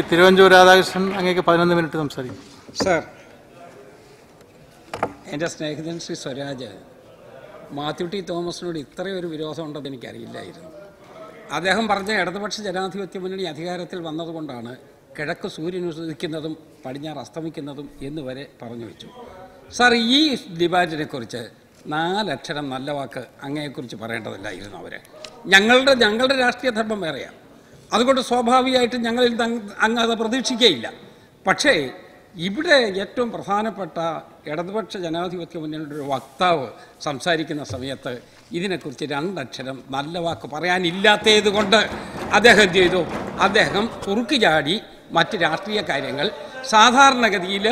തിരുവഞ്ചൂർ രാധാകൃഷ്ണൻ അങ്ങേക്ക് പതിനൊന്ന് മിനിറ്റ് സംസാരിക്കും. സർ എന്റെ സ്നേഹിതൻ ശ്രീ സ്വരാജ് മാത്യു ടി തോമസിനോട് ഒരു വിരോധം ഉണ്ടെന്ന് എനിക്കറിയില്ലായിരുന്നു. അദ്ദേഹം പറഞ്ഞ ഇടതുപക്ഷ ജനാധിപത്യ മുന്നണി അധികാരത്തിൽ വന്നതുകൊണ്ടാണ് കിഴക്ക് സൂര്യൻ ഉദിക്കുന്നതും പടിഞ്ഞാറ് അസ്തമിക്കുന്നതും എന്ന് വരെ പറഞ്ഞു വെച്ചു. സാർ ഈ ഡിബാറ്റിനെ കുറിച്ച് നാലക്ഷരം നല്ല വാക്ക് അങ്ങയെക്കുറിച്ച് പറയേണ്ടതില്ലായിരുന്നു അവരെ. ഞങ്ങളുടെ ഞങ്ങളുടെ രാഷ്ട്രീയ ധർമ്മം വേറെയാണ്. അതുകൊണ്ട് സ്വാഭാവികമായിട്ടും ഞങ്ങളിൽ അങ്ങ് അത് പ്രതീക്ഷിക്കുകയില്ല. പക്ഷേ ഇവിടെ ഏറ്റവും പ്രധാനപ്പെട്ട ഇടതുപക്ഷ ജനാധിപത്യ മുന്നണിയുടെ ഒരു വക്താവ് സംസാരിക്കുന്ന സമയത്ത് ഇതിനെക്കുറിച്ച് രണ്ടക്ഷരം നല്ല വാക്ക് പറയാനില്ലാത്തത് കൊണ്ട് അദ്ദേഹം എന്ത് ചെയ്തു? അദ്ദേഹം കുറുക്കി ചാടി മറ്റ് രാഷ്ട്രീയ കാര്യങ്ങൾ സാധാരണഗതിയിൽ.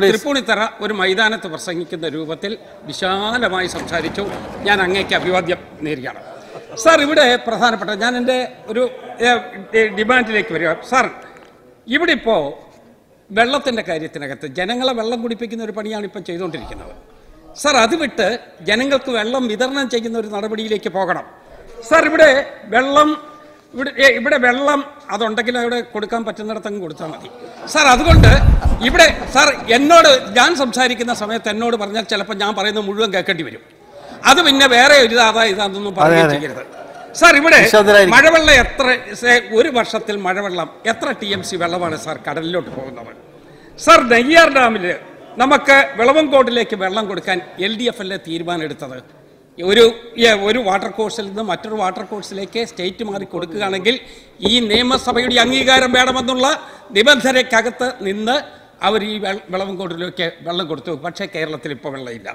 തൃപ്പൂണിത്തറ ഒരു മൈതാനത്ത് പ്രസംഗിക്കുന്ന രൂപത്തിൽ വിശാലമായി സംസാരിച്ചു. ഞാൻ അങ്ങേക്ക് അഭിവാദ്യം നേരുകയാണ്. സാർ ഇവിടെ പ്രധാനപ്പെട്ട ഞാൻ എന്റെ ഒരു ഡിമാൻഡിലേക്ക് വരിക. സാർ ഇവിടെ ഇപ്പോൾ വെള്ളത്തിന്റെ കാര്യത്തിനകത്ത് ജനങ്ങളെ വെള്ളം കുടിപ്പിക്കുന്ന ഒരു പണിയാണ് ഇപ്പം ചെയ്തുകൊണ്ടിരിക്കുന്നത്. സാർ അത് വിട്ട് ജനങ്ങൾക്ക് വെള്ളം വിതരണം ചെയ്യുന്ന ഒരു നടപടിയിലേക്ക് പോകണം. സാർ ഇവിടെ വെള്ളം ഇവിടെ ഇവിടെ വെള്ളം അതുണ്ടെങ്കിൽ അവിടെ കൊടുക്കാൻ പറ്റുന്നിടത്തങ്ങ് കൊടുത്താൽ മതി. സാർ അതുകൊണ്ട് ഇവിടെ സാർ എന്നോട് ഞാൻ സംസാരിക്കുന്ന സമയത്ത് എന്നോട് പറഞ്ഞാൽ ചിലപ്പോൾ ഞാൻ പറയുന്നത് മുഴുവൻ കേൾക്കേണ്ടി വരും. അത് പിന്നെ വേറെ ഒരു ഇതാ ഇതാണെന്നൊന്നും പറയുകയും ചെയ്യരുത്. സാർ ഇവിടെ. മഴവെള്ളം എത്ര ഒരു വർഷത്തിൽ മഴവെള്ളം എത്ര ടി എം സി വെള്ളമാണ് സാർ കടലിലോട്ട് പോകുന്നത്? സാർ നെയ്യാർ ഡാമിൽ നമുക്ക് വിളവങ്കോട്ടിലേക്ക് വെള്ളം കൊടുക്കാൻ എൽ ഡി എഫ് അല്ലേ തീരുമാനമെടുത്തത്? ഒരു ഒരു വാട്ടർ കോഴ്സിൽ നിന്ന് മറ്റൊരു വാട്ടർ കോഴ്സിലേക്ക് സ്റ്റേറ്റ് മാറി കൊടുക്കുകയാണെങ്കിൽ ഈ നിയമസഭയുടെ അംഗീകാരം വേണമെന്നുള്ള നിബന്ധനയ്ക്കകത്ത് നിന്ന് അവർ ഈ വിളവങ്കോട്ടിലേക്ക് വെള്ളം കൊടുത്തു. പക്ഷേ കേരളത്തിൽ ഇപ്പോൾ വെള്ളമില്ല.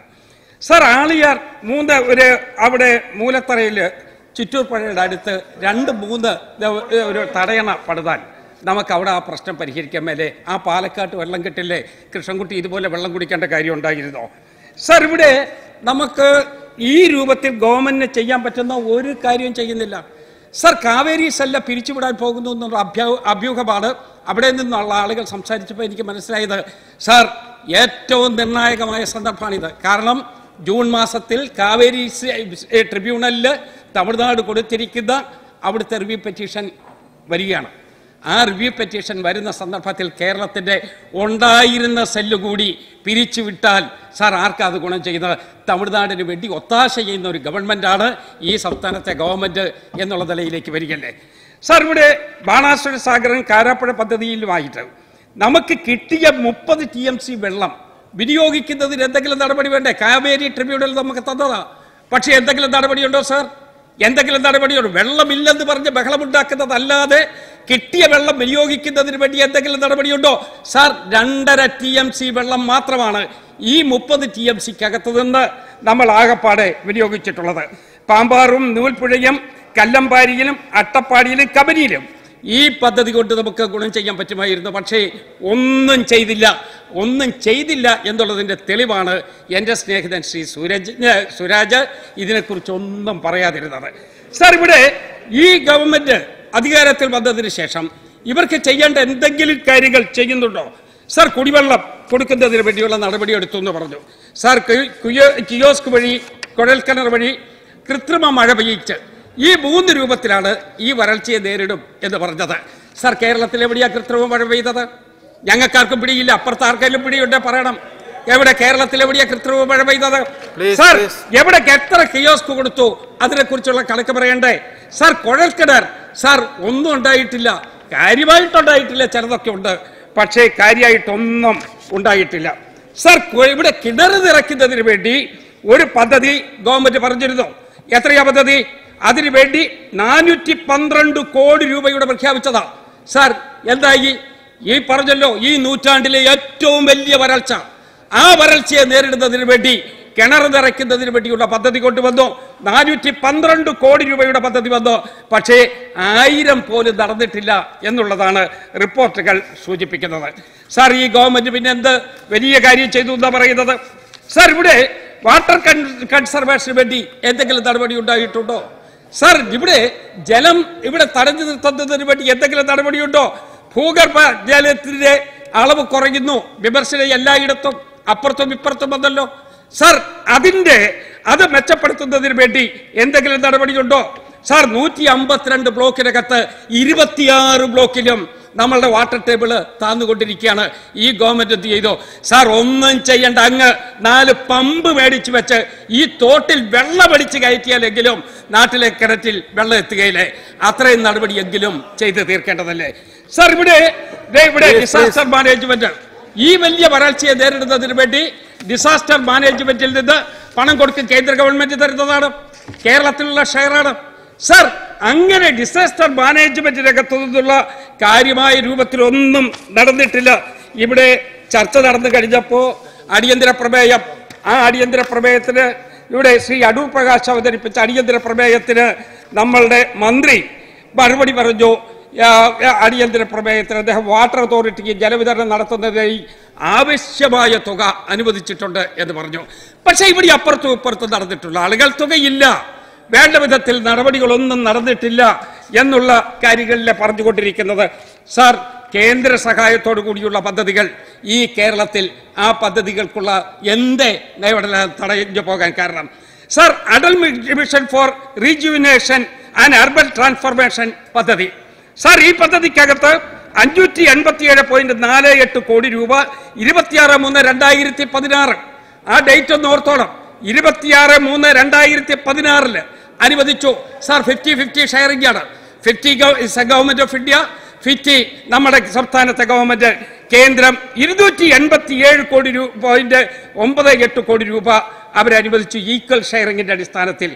സാർ ആളിയാർ മൂന്ന് ഒരു അവിടെ മൂലത്തറയിൽ ചിറ്റൂർ പുഴയുടെ അടുത്ത് രണ്ട് മൂന്ന് ഒരു തടയണ പടുതാൻ. നമുക്ക് അവിടെ ആ പ്രശ്നം പരിഹരിക്കാൻ മേലെ ആ പാലക്കാട്ട് വെള്ളം കിട്ടില്ലേ? കൃഷ്ണൻകുട്ടി ഇതുപോലെ വെള്ളം കുടിക്കേണ്ട കാര്യം ഉണ്ടായിരുന്നോ? സർ ഇവിടെ നമുക്ക് ഈ രൂപത്തിൽ ഗവൺമെന്റിന് ചെയ്യാൻ പറ്റുന്ന ഒരു കാര്യവും ചെയ്യുന്നില്ല. സർ കാവേരി സെല്ല പിരിച്ചുവിടാൻ പോകുന്നു എന്നുള്ള അഭ്യൂ അഭ്യൂഹമാണ് അവിടെ നിന്നുള്ള ആളുകൾ സംസാരിച്ചപ്പോൾ എനിക്ക് മനസ്സിലായത്. സർ ഏറ്റവും നിർണായകമായ സന്ദർഭമാണിത്. കാരണം ജൂൺ മാസത്തിൽ കാവേരി ട്രിബ്യൂണലിൽ തമിഴ്നാട് കൊടുത്തിരിക്കുന്ന അവിടുത്തെ റിവ്യൂ പെറ്റീഷൻ വരികയാണ്. ആ റിവ്യൂ പെറ്റീഷൻ വരുന്ന സന്ദർഭത്തിൽ കേരളത്തിന്റെ ഉണ്ടായിരുന്ന സെല്ല് കൂടി പിരിച്ചുവിട്ടാൽ സാർ ആർക്കാ അത് ഗുണം ചെയ്യുന്നത്? തമിഴ്നാടിന് വേണ്ടി ഒത്താശ ചെയ്യുന്ന ഒരു ഗവൺമെന്റാണ് ഈ സംസ്ഥാനത്തെ ഗവൺമെന്റ് എന്നുള്ള നിലയിലേക്ക് വരികയല്ലേ. സാർ ഇവിടെ ബാണാസുര സാഗരൻ കാരാപ്പുഴ പദ്ധതിയിലുമായിട്ട് നമുക്ക് കിട്ടിയ മുപ്പത് ടി എം സി വെള്ളം വിനിയോഗിക്കുന്നതിന് എന്തെങ്കിലും നടപടി വേണ്ടേ? കാവേരി ട്രിബ്യൂണൽ നമുക്ക് തന്നതാ. പക്ഷേ എന്തെങ്കിലും നടപടിയുണ്ടോ സാർ? എന്തെങ്കിലും നടപടിയുണ്ടോ വെള്ളമില്ലെന്ന് പറഞ്ഞ് ബഹളമുണ്ടാക്കുന്നതല്ലാതെ കിട്ടിയ വെള്ളം വിനിയോഗിക്കുന്നതിന് വേണ്ടി എന്തെങ്കിലും നടപടിയുണ്ടോ? സാർ രണ്ടര ടി എം സി വെള്ളം മാത്രമാണ് ഈ മുപ്പത് ടി എം സിക്കകത്ത് നിന്ന് നമ്മൾ ആകപ്പാടെ വിനിയോഗിച്ചിട്ടുള്ളത്. പാമ്പാറും നൂൽപ്പുഴയും കല്ലമ്പാരിയിലും അട്ടപ്പാടിയിലും കബനിയിലും ഈ പദ്ധതി കൊണ്ട് നമുക്ക് ഗുണം ചെയ്യാൻ പറ്റുമായിരുന്നു. പക്ഷേ ഒന്നും ചെയ്തില്ല. ഒന്നും ചെയ്തില്ല എന്നുള്ളതിന്റെ തെളിവാണ് എന്റെ സ്നേഹിതൻ ശ്രീ സൂരജ് സുരാജ് ഇതിനെക്കുറിച്ച് ഒന്നും പറയാതിരുന്നത്. സാർ ഇവിടെ ഈ ഗവൺമെന്റ് അധികാരത്തിൽ വന്നതിന് ശേഷം ഇവർക്ക് ചെയ്യേണ്ട എന്തെങ്കിലും കാര്യങ്ങൾ ചെയ്യുന്നുണ്ടോ? സാർ കുടിവെള്ളം കൊടുക്കുന്നതിന് വേണ്ടിയുള്ള നടപടി എടുത്തു എന്ന് പറഞ്ഞു. സാർ കിയോസ്ക് വഴി കുഴൽക്കിണർ വഴി കൃത്രിമ മഴ പെയ്യിച്ച് ഈ മൂന്ന് രൂപത്തിലാണ് ഈ വരൾച്ചയെ നേരിടും എന്ന് പറഞ്ഞത്. സർ കേരളത്തിൽ എവിടെയാ കൃത്രിമ മഴ പെയ്തത്? ഞങ്ങൾക്കാർക്കും പിടിയില്ല അപ്പുറത്ത് ആർക്കെങ്കിലും പിടിയുണ്ടെ പറയണം. എവിടെ കേരളത്തിൽ എവിടെയാ കൃത്രിമ മഴ പെയ്തത്? സർ എവിടെ എത്ര കിയോസ്ക് കൊടുത്തു? അതിനെ കുറിച്ചുള്ള കണക്ക് പറയണ്ടേ? സർ കുഴൽക്കിണർ. സർ ഒന്നും ഉണ്ടായിട്ടില്ല. കാര്യമായിട്ടുണ്ടായിട്ടില്ല ചിലതൊക്കെ ഉണ്ട്. പക്ഷേ കാര്യമായിട്ടൊന്നും ഉണ്ടായിട്ടില്ല. സർ ഇവിടെ കിണർ നിറയ്ക്കുന്നതിന് വേണ്ടി ഒരു പദ്ധതി ഗവൺമെന്റ് പറഞ്ഞിരുന്നു. എത്രയാ പദ്ധതി? അതിനു വേണ്ടി നാനൂറ്റി പന്ത്രണ്ട് കോടി രൂപയുടെ പ്രഖ്യാപിച്ചതാ. സാർ എന്തായി? ഈ പറഞ്ഞല്ലോ ഈ നൂറ്റാണ്ടിലെ ഏറ്റവും വലിയ വരൾച്ച. ആ വരൾച്ചയെ നേരിടുന്നതിന് വേണ്ടി കിണർ നിറയ്ക്കുന്നതിന് വേണ്ടിയുള്ള പദ്ധതി കൊണ്ടുവന്നു. നാനൂറ്റി പന്ത്രണ്ട് കോടി രൂപയുടെ പദ്ധതി വന്നു. പക്ഷേ ആയിരം പോലും നടന്നിട്ടില്ല എന്നുള്ളതാണ് റിപ്പോർട്ടുകൾ സൂചിപ്പിക്കുന്നത്. സാർ ഈ ഗവൺമെന്റ് പിന്നെ എന്ത് വലിയ കാര്യം ചെയ്തു എന്നാ പറയുന്നത്? സാർ ഇവിടെ വാട്ടർ കൺസർവേഷന് വേണ്ടി എന്തെങ്കിലും നടപടി ഉണ്ടായിട്ടുണ്ടോ? സാർ ഇവിടെ ജലം ഇവിടെ തടഞ്ഞു നിർത്തുന്നതിന് വേണ്ടി എന്തെങ്കിലും നടപടിയുണ്ടോ? ഭൂഗർഭ ജലത്തിന്റെ അളവ് കുറയുന്നു. വിമർശനം എല്ലായിടത്തും അപ്പുറത്തും ഇപ്പുറത്തും വന്നല്ലോ. സർ അതിന്റെ അത് മെച്ചപ്പെടുത്തുന്നതിന് വേണ്ടി എന്തെങ്കിലും നടപടിയുണ്ടോ? സാർ നൂറ്റി അമ്പത്തിരണ്ട് ബ്ലോക്കിനകത്ത് ഇരുപത്തിയാറ് ബ്ലോക്കിലും നമ്മളുടെ വാട്ടർ ടേബിൾ താന്നുകൊണ്ടിരിക്കുകയാണ്. ഈ ഗവൺമെന്റ് എന്ത് ചെയ്തു? സാർ ഒന്നും ചെയ്യേണ്ട. അങ്ങ് നാല് പമ്പ് മേടിച്ചു വെച്ച് ഈ തോട്ടിൽ വെള്ളം അടിച്ച് കയറ്റിയാലെങ്കിലും നാട്ടിലെ കിണറ്റിൽ വെള്ളം എത്തുകയില്ലേ? അത്രയും നടപടിയെങ്കിലും ചെയ്ത് തീർക്കേണ്ടതല്ലേ? സാർ ഇവിടെ ഇവിടെ ഡിസാസ്റ്റർ മാനേജ്മെന്റ് ഈ വലിയ വരൾച്ചയെ നേരിടുന്നതിന് വേണ്ടി ഡിസാസ്റ്റർ മാനേജ്മെന്റിൽ നിന്ന് പണം കൊടുക്കും കേന്ദ്ര ഗവൺമെന്റ് തരുന്നതാണ്. കേരളത്തിലുള്ള ഷെയറാണ്. സർ അങ്ങനെ ഡിസാസ്റ്റർ മാനേജ്മെന്റ് രംഗത്തു നിന്നുള്ള കാര്യമായ രൂപത്തിലൊന്നും നടന്നിട്ടില്ല. ഇവിടെ ചർച്ച നടന്നു കഴിഞ്ഞപ്പോൾ അടിയന്തര പ്രമേയം ആ അടിയന്തര പ്രമേയത്തിന് ഇവിടെ ശ്രീ അടൂർ പ്രകാശ് അവതരിപ്പിച്ച അടിയന്തര പ്രമേയത്തിന് നമ്മളുടെ മന്ത്രി മറുപടി പറഞ്ഞു. അടിയന്തര പ്രമേയത്തിന് അദ്ദേഹം വാട്ടർ അതോറിറ്റിക്ക് ജലവിതരണം നടത്തുന്നതിനായി ആവശ്യമായ തുക അനുവദിച്ചിട്ടുണ്ട് എന്ന് പറഞ്ഞു. പക്ഷേ ഇവിടെ അപ്പുറത്തും ഇപ്പുറത്തും നടന്നിട്ടുള്ള ആളുകൾ തുകയില്ല. വേണ്ട വിധത്തിൽ നടപടികളൊന്നും നടന്നിട്ടില്ല എന്നുള്ള കാര്യങ്ങളിലെ പറഞ്ഞുകൊണ്ടിരിക്കുന്നത്. സാർ കേന്ദ്ര സഹായത്തോടു കൂടിയുള്ള പദ്ധതികൾ ഈ കേരളത്തിൽ ആ പദ്ധതികൾക്കുള്ള എന്ത് തടഞ്ഞു പോകാൻ കാരണം? Sir Atal mission for rejuvenation and urban transformation പദ്ധതി. സാർ ഈ പദ്ധതിക്കകത്ത് അഞ്ഞൂറ്റി എൺപത്തിയേഴ് പോയിന്റ് നാല് എട്ട് കോടി രൂപ ഇരുപത്തിയാറ് മൂന്ന് രണ്ടായിരത്തി പതിനാറ്. ആ ഡേറ്റ് ഒന്ന് ഓർത്തോണം. ഇരുപത്തിയാറ് മൂന്ന് രണ്ടായിരത്തി പതിനാറിൽ അനുവദിച്ചു. സാർ ഫിഫ്റ്റി ഫിഫ്റ്റി ഷെയറിംഗ് ആണ്. Fifty government of India fifty നമ്മുടെ സംസ്ഥാനത്തെ ഗവൺമെന്റ് കേന്ദ്രം ഇരുന്നൂറ്റി എൺപത്തി ഏഴ് കോടി രൂപ പോയിന്റ് ഒമ്പത് എട്ട് കോടി രൂപ അവരനുവദിച്ചു ഈക്വൽ ഷെയറിംഗിന്റെ അടിസ്ഥാനത്തിൽ.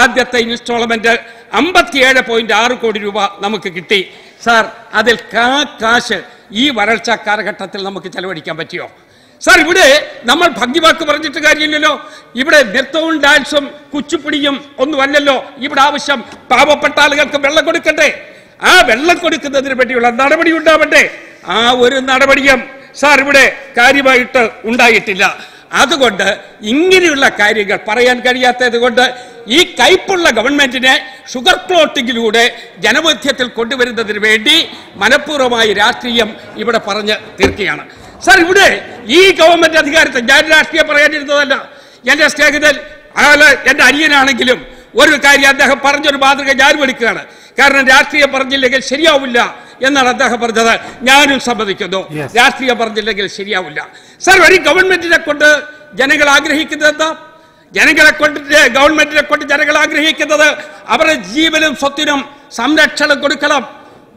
ആദ്യത്തെ ഇൻസ്റ്റാൾമെന്റ് അമ്പത്തിയേഴ് പോയിന്റ് ആറ് കോടി രൂപ നമുക്ക് കിട്ടി. സാർ അതിൽ കാ കാശ് ഈ വരൾച്ച കാലഘട്ടത്തിൽ നമുക്ക് ചെലവഴിക്കാൻ പറ്റിയോ? സാർ ഇവിടെ നമ്മൾ ഭംഗിവാക്ക് പറഞ്ഞിട്ട് കാര്യമില്ലല്ലോ. ഇവിടെ നൃത്തവും ഡാൻസും കുച്ചിപ്പിടിയും ഒന്നുമല്ലല്ലോ. ഇവിടെ ആവശ്യം പാവപ്പെട്ട ആളുകൾക്ക് വെള്ളം കൊടുക്കണ്ടേ ആ വെള്ളം കൊടുക്കുന്നതിന് വേണ്ടിയുള്ള നടപടി ഉണ്ടാവണ്ടേ ആ ഒരു നടപടിയും സാർ ഇവിടെ കാര്യമായിട്ട് ഉണ്ടായിട്ടില്ല. അതുകൊണ്ട് ഇങ്ങനെയുള്ള കാര്യങ്ങൾ പറയാൻ കഴിയാത്തത് കൊണ്ട് ഈ കൈപ്പുള്ള ഗവൺമെന്റിനെ ഷുഗർ പ്ലോട്ടിങ്ങിലൂടെ ജനമധ്യത്തിൽ കൊണ്ടുവരുന്നതിന് വേണ്ടി മനഃപൂർവമായി രാഷ്ട്രീയം ഇവിടെ പറഞ്ഞ് തീർക്കുകയാണ്. സാർ ഇവിടെ ഈ ഗവൺമെന്റ് അധികാരത്തെ ഞാൻ രാഷ്ട്രീയം പറയാനിരുന്നതല്ല. എന്റെ സ്നേഹിതൻ അയാൾ എന്റെ അനിയനാണെങ്കിലും ഒരു കാര്യം അദ്ദേഹം പറഞ്ഞൊരു മാതൃക ഞാൻ എടുക്കുകയാണ് കാരണം രാഷ്ട്രീയം പറഞ്ഞില്ലെങ്കിൽ ശരിയാവില്ല എന്നാണ് അദ്ദേഹം പറഞ്ഞത്. ഞാനും സമ്മതിക്കുന്നു. രാഷ്ട്രീയം പറഞ്ഞില്ലെങ്കിൽ ശരിയാവില്ല. സാർ ഒരു ഗവൺമെന്റിനെ കൊണ്ട് ജനങ്ങൾ ആഗ്രഹിക്കുന്നത് എന്താ ജനങ്ങളെ കൊണ്ട് ഗവൺമെന്റിനെ കൊണ്ട് ജനങ്ങൾ ആഗ്രഹിക്കുന്നത് അവരുടെ ജീവനും സ്വത്തിനും സംരക്ഷണം കൊടുക്കണം.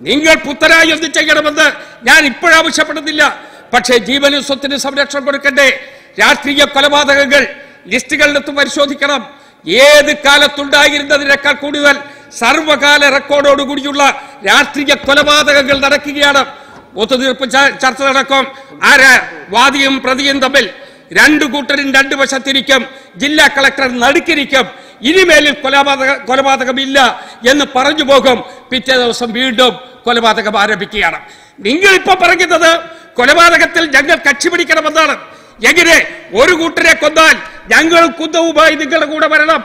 നിങ്ങൾ പുത്തരായി എന്ത് ചെയ്യണമെന്ന് ഞാൻ ഇപ്പോഴാവശ്യപ്പെടുന്നില്ല. പക്ഷേ ജീവനും സ്വത്തിനും സംരക്ഷണം കൊടുക്കണ്ടേ? രാഷ്ട്രീയ കൊലപാതകങ്ങൾ ലിസ്റ്റുകളിലെത്ത് പരിശോധിക്കണം. ഏത് കാലത്തുണ്ടായിരുന്നതിനേക്കാൾ കൂടുതൽ സർവകാല റെക്കോർഡോടുകൂടിയുള്ള രാഷ്ട്രീയ കൊലപാതകങ്ങൾ നടക്കുകയാണ്. ഒത്തുതീർപ്പ് ചർച്ച നടക്കും. ആര്? വാദിയും പ്രതിയും തമ്മിൽ രണ്ടു കൂട്ടരും രണ്ടു വശത്തിരിക്കും. ജില്ലാ കളക്ടർ നടുക്കിരിക്കും. ഇനിമേലിൽ കൊലപാതക കൊലപാതകമില്ല എന്ന് പറഞ്ഞു പോകും. പിറ്റേ ദിവസം വീണ്ടും കൊലപാതകം ആരംഭിക്കുകയാണ്. നിങ്ങൾ ഇപ്പൊ പറയുന്നത് കൊലപാതകത്തിൽ ഞങ്ങൾ കക്ഷി പിടിക്കണമെന്നാണ്. എങ്ങനെ ഒരു കൂട്ടരെ കൊന്നാൽ ഞങ്ങൾ കുന്തവുമായി നിങ്ങളുടെ കൂടെ വരണം.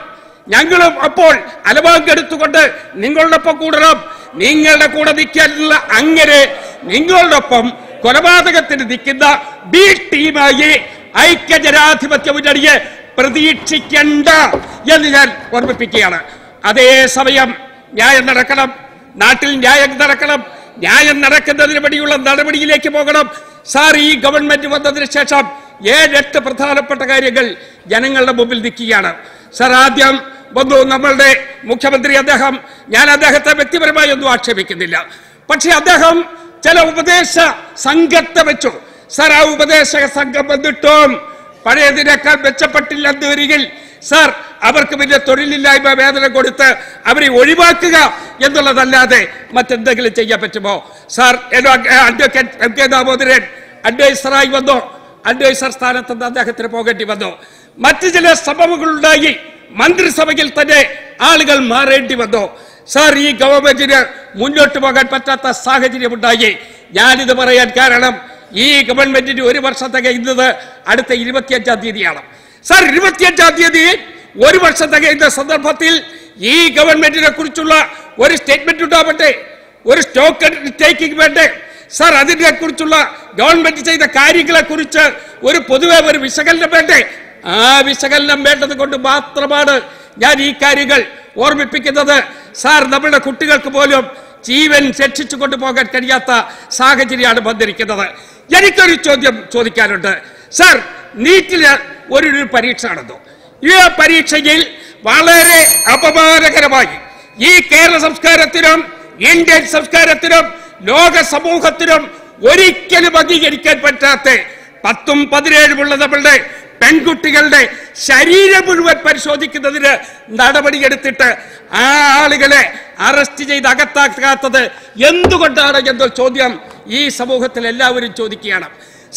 ഞങ്ങളും അപ്പോൾ അലവാങ്കെടുത്തുകൊണ്ട് നിങ്ങളോടൊപ്പം കൂടണം. നിങ്ങളുടെ കൂടെ നിൽക്കാനുള്ള അങ്ങനെ നിങ്ങളോടൊപ്പം കൊലപാതകത്തിന് നിൽക്കുന്ന ബി ടീമായി ഐക്യജനാധിപത്യ മുന്നണിയെ പ്രതീക്ഷിക്കണ്ട എന്ന് ഞാൻ ഓർമ്മിപ്പിക്കുകയാണ്. അതേ സമയം ന്യായം നടക്കണം. നാട്ടിൽ ന്യായം നടക്കണം. ന്യായം നടക്കുന്നതിന് വേണ്ടിയുള്ള നടപടിയിലേക്ക് പോകണം. സാർ ഈ ഗവൺമെന്റ് വന്നതിന് ശേഷം ഏഴെട്ട് പ്രധാനപ്പെട്ട കാര്യങ്ങൾ ജനങ്ങളുടെ മുമ്പിൽ നിൽക്കുകയാണ്. സാർ ആദ്യം വന്നു നമ്മളുടെ മുഖ്യമന്ത്രി അദ്ദേഹം ഞാൻ അദ്ദേഹത്തെ വ്യക്തിപരമായി ഒന്നും ആക്ഷേപിക്കുന്നില്ല. പക്ഷെ അദ്ദേഹം ചില ഉപദേശ സംഘത്തെ വെച്ചു. സാർ ആ ഉപദേശക സംഘം വന്നിട്ടും പഴയതിനേക്കാൾ മെച്ചപ്പെട്ടില്ലെന്ന് വരികിൽ സാർ അവർക്ക് പിന്നെ തൊഴിലില്ലായ്മ വേതനം കൊടുത്ത് അവരെ ഒഴിവാക്കുക എന്നുള്ളതല്ലാതെ മറ്റെന്തെങ്കിലും ചെയ്യാൻ പറ്റുമോ? Sir advocate M K Damodaran അഡ്വൈസറായി വന്നു? അഡ്വൈസർ സ്ഥാനത്ത് നിന്ന് അദ്ദേഹത്തിന് പോകേണ്ടി വന്നു? മറ്റു ചില സംഭവങ്ങളുണ്ടായി മന്ത്രിസഭയിൽ തന്നെ ആളുകൾ മാറേണ്ടി വന്നു? സാർ ഈ ഗവൺമെന്റിന് മുന്നോട്ട് പോകാൻ പറ്റാത്ത സാഹചര്യം ഉണ്ടായി ഞാനിത് പറയാൻ കാരണം ഈ ഗവൺമെന്റിന് ഒരു വർഷം തികയുന്നത് അടുത്ത ഇരുപത്തിയഞ്ചാം തീയതിയാണ്. സാർ ഇരുപത്തിയഞ്ചാം തീയതി ഒരു വർഷം തികയുന്ന സന്ദർഭത്തിൽ ഈ ഗവൺമെന്റിനെ കുറിച്ചുള്ള ഒരു സ്റ്റേറ്റ്മെന്റ് ഉണ്ടാവട്ടെ ഒരു സ്റ്റോക്ക് ടേക്കിംഗ് വേണ്ടേ. സാർ അതിനെ കുറിച്ചുള്ള ഗവൺമെന്റ് ചെയ്ത കാര്യങ്ങളെ കുറിച്ച് ഒരു പൊതുവെ ഒരു വിശകലനം വേണ്ടേ? ആ വിശകലനം വേണ്ടത് കൊണ്ട് മാത്രമാണ് ഞാൻ ഈ കാര്യങ്ങൾ ഓർമ്മിപ്പിക്കുന്നത്. സാർ നമ്മുടെ കുട്ടികൾക്ക് പോലും ജീവൻ രക്ഷിച്ചു കൊണ്ടുപോകാൻ കഴിയാത്ത സാഹചര്യമാണ് വന്നിരിക്കുന്നത്. എനിക്കൊരു ചോദ്യം ചോദിക്കാനുണ്ട്. സാർ നീറ്റിൽ ഒരു പരീക്ഷ നടന്നു ഈ പരീക്ഷയിൽ വളരെ അപമാനകരമായി ഈ കേരള സംസ്കാരത്തിനും ഇന്ത്യൻ സംസ്കാരത്തിനും ലോക സമൂഹത്തിനും ഒരിക്കലും അംഗീകരിക്കാൻ പറ്റാത്ത പത്തും പതിനേഴുമുള്ള നമ്മളുടെ പെൺകുട്ടികളുടെ ശരീരം മുഴുവൻ പരിശോധിക്കുന്നതിന് നടപടിയെടുത്തിട്ട് ആ ആളുകളെ അറസ്റ്റ് ചെയ്ത് അകത്താക്കാത്തത് എന്തുകൊണ്ടാണ് എന്നൊരു ചോദ്യം ഈ സമൂഹത്തിൽ എല്ലാവരും ചോദിക്കുകയാണ്.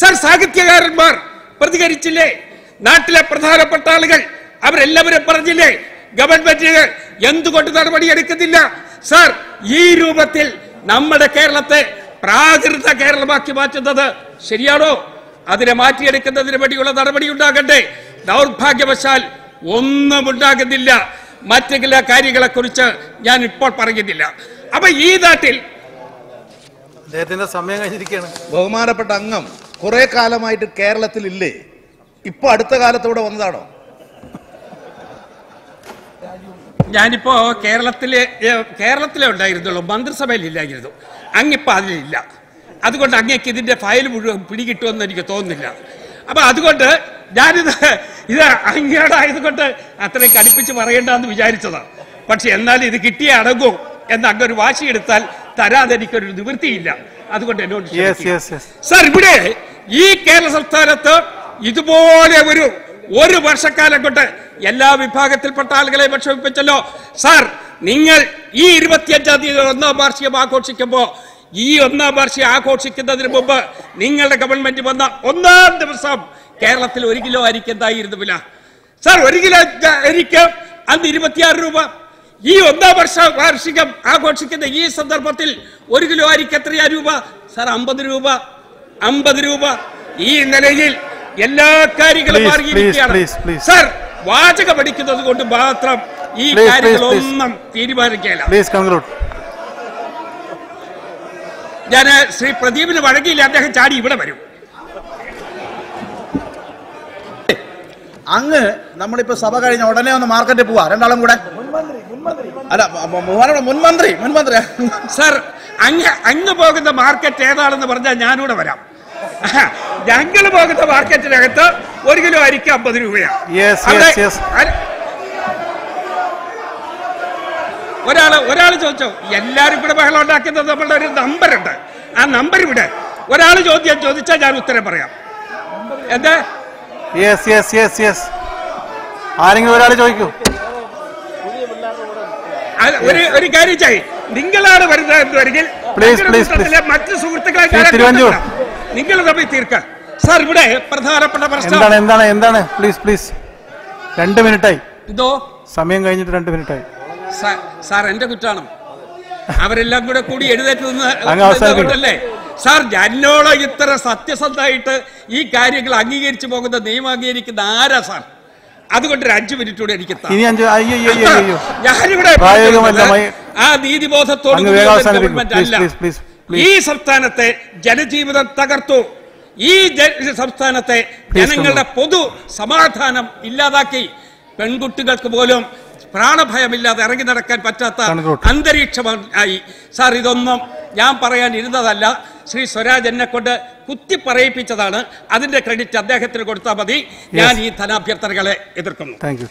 സർ സാഹിത്യകാരന്മാർ പ്രതികരിച്ചില്ലേ? നാട്ടിലെ പ്രധാനപ്പെട്ട ആളുകൾ അവരെല്ലാവരും പറഞ്ഞില്ലേ ഗവൺമെന്റ് എന്തുകൊണ്ട് നടപടിയെടുക്കുന്നില്ല സാർ ഈ രൂപത്തിൽ നമ്മുടെ കേരളത്തെ പ്രാകൃത കേരളമാക്കി മാറ്റുന്നത് ശരിയാണോ? അതിനെ മാറ്റിയെടുക്കുന്നതിന് വേണ്ടിയുള്ള നടപടി ഉണ്ടാകട്ടെ ദൗർഭാഗ്യവശാൽ ഒന്നും ഉണ്ടാകുന്നില്ല. മറ്റു ചില കാര്യങ്ങളെ കുറിച്ച് ഞാൻ ഇപ്പോൾ പറയുന്നില്ല അപ്പൊ ഈ നാട്ടിൽ അദ്ദേഹത്തിന്റെ സമയം കഴിഞ്ഞിരിക്കുകയാണ്. ബഹുമാനപ്പെട്ട അംഗം കുറെ കാലമായിട്ട് കേരളത്തിൽ ഇല്ലേ ഇപ്പൊ അടുത്ത കാലത്തൂടെ വന്നതാണോ? ഞാനിപ്പോ കേരളത്തിലെ കേരളത്തിലെ ഉണ്ടായിരുന്നുള്ളൂ മന്ത്രിസഭയിൽ ഇല്ലായിരുന്നു അങ്ങിപ്പോ അതിലില്ല. അതുകൊണ്ട് അങ്ങേക്ക് ഇതിന്റെ ഫയൽ മുഴുവൻ പിടികിട്ടുമെന്ന് എനിക്ക് തോന്നുന്നില്ല. അപ്പൊ അതുകൊണ്ട് ഞാനിത് ഇത് അങ്ങേടായതുകൊണ്ട് അത്രയും കടുപ്പിച്ച് പറയണ്ടെന്ന് വിചാരിച്ചതാണ് പക്ഷെ എന്നാൽ ഇത് കിട്ടിയേ അടങ്ങും എന്ന് അങ്ങൊരു വാശിയെടുത്താൽ തരാതെ എനിക്കൊരു നിവൃത്തിയില്ല. അതുകൊണ്ട് എന്നോട് സാർ ഇവിടെ ഈ കേരള സംസ്ഥാനത്ത് ഇതുപോലെ ഒരു ഒരു വർഷക്കാലം കൊണ്ട് എല്ലാ വിഭാഗത്തിൽപ്പെട്ട ആളുകളെ വിക്ഷേപിപ്പിച്ചല്ലോ. സാർ നിങ്ങൾ ഈ ഇരുപത്തിയഞ്ചാം തീയതി ഒന്നാം വാർഷികം ആഘോഷിക്കുമ്പോ ഈ ഒന്നാം വാർഷികം ആഘോഷിക്കുന്നതിന് മുമ്പ് നിങ്ങളുടെ ഗവൺമെന്റ് വന്ന ഒന്നാം ദിവസം കേരളത്തിൽ ഒരു കിലോ അരിക്ക് എന്തായിരുന്നു വില? സാർ ഒരു കിലോ അരിക്ക് അന്ന് ഇരുപത്തിയാറ് രൂപ. ഈ ഒന്നാം വർഷ വാർഷികം ആഘോഷിക്കുന്ന ഈ സന്ദർഭത്തിൽ ഒരു കിലോ അരിക്ക് എത്രയാ രൂപ? സാർ അമ്പത് രൂപ. അമ്പത് രൂപ. ഈ നിലയിൽ എല്ലാ കാര്യങ്ങളും മാറിയിരിക്കുകയാണ്. സർ വാചക അടിക്കുന്നത് കൊണ്ട് മാത്രം ഈ കാര്യങ്ങളൊന്നും തീരുമാനിക്കില്ല ഞാൻ ശ്രീ പ്രദീപിന് വഴങ്ങിയില്ല അദ്ദേഹം ചാടി ഇവിടെ വരും. അങ്ങ് നമ്മളിപ്പോ സഭ കഴിഞ്ഞ ഉടനെ ഒന്ന് മാർക്കറ്റിൽ പോവാ. രണ്ടാളും കൂടെ. അല്ല മുൻമന്ത്രി മുൻമന്ത്രി. സർ അങ്ങ് അങ്ങ് പോകുന്ന മാർക്കറ്റ് ഏതാണെന്ന് പറഞ്ഞാൽ ഞാനിവിടെ വരാം. ഞങ്ങൾ പോകുന്ന മാർക്കറ്റിനകത്ത് ഒരു കിലോ അരിക്ക് അമ്പത് രൂപയാണ് ഒരാൾ ഒരാൾ ചോദിച്ചോ എല്ലാരും കൂടെ ബഹളം ഉണ്ടാക്കുന്നത് നമ്മളുടെ ഒരു നമ്പർ ഉണ്ട് ആ നമ്പർ ഇവിടെ. ഒരാൾ ചോദ്യം ചോദിച്ചാൽ ഞാൻ ഉത്തരം പറയാം. എന്താ? യെസ് യെസ് യെസ് യെസ് ആരെങ്കിലും ഒരാൾ ചോദിക്കൂ. ഒരു ഒരു കാര്യം ചെയ് നിങ്ങളാണ് വരുന്നത് എന്ന് വരികിൽ Please, please, മറ്റു സുഹൃത്തുക്കളെ നിങ്ങൾ തമ്മിൽ തീർക്കാം. സാർ ഇവിടെ പ്രധാനപ്പെട്ട പ്രശ്നം. എന്താണ് എന്താണ് എന്താണ്? പ്ലീസ് പ്ലീസ് രണ്ട് മിനിറ്റായി. ഇതോ സമയം കഴിഞ്ഞിട്ട് രണ്ട് മിനിറ്റായി. സാർ എന്റെ കുറ്റാണ്. അവരെല്ലാം കൂടെ കൂടി എഴുന്നേറ്റ് നിന്ന് സാർ എന്നോട് ഇത്ര സത്യസന്ധമായിട്ട് ഈ കാര്യങ്ങൾ അംഗീകരിച്ചു പോകുന്ന നിയമം അംഗീകരിക്കുന്ന ആരാ സാർ? അതുകൊണ്ട് ഒരു അഞ്ചു മിനിറ്റ് കൂടെ എനിക്ക് ഞാനിവിടെ ആ നീതിബോധത്തോട്. ഗവൺമെന്റ് അല്ല. ഈ സംസ്ഥാനത്തെ ജനജീവിതം തകർത്തു. ഈ സംസ്ഥാനത്തെ ജനങ്ങളുടെ പൊതു സമാധാനം ഇല്ലാതാക്കി. പെൺകുട്ടികൾക്ക് പോലും പ്രാണഭയമില്ലാതെ ഇറങ്ങി നടക്കാൻ പറ്റാത്ത. അന്തരീക്ഷമായി. സാർ ഇതൊന്നും ഞാൻ പറയാൻ ഇരുന്നതല്ല. ശ്രീ സ്വരാജ് എന്നെ കൊണ്ട് കുത്തി പറയിപ്പിച്ചതാണ്. അതിന്റെ ക്രെഡിറ്റ് അദ്ദേഹത്തിന് കൊടുത്താൽ മതി. ഞാൻ ഈ ധനാഭ്യർത്ഥനകളെ എതിർക്കുന്നു. Thank you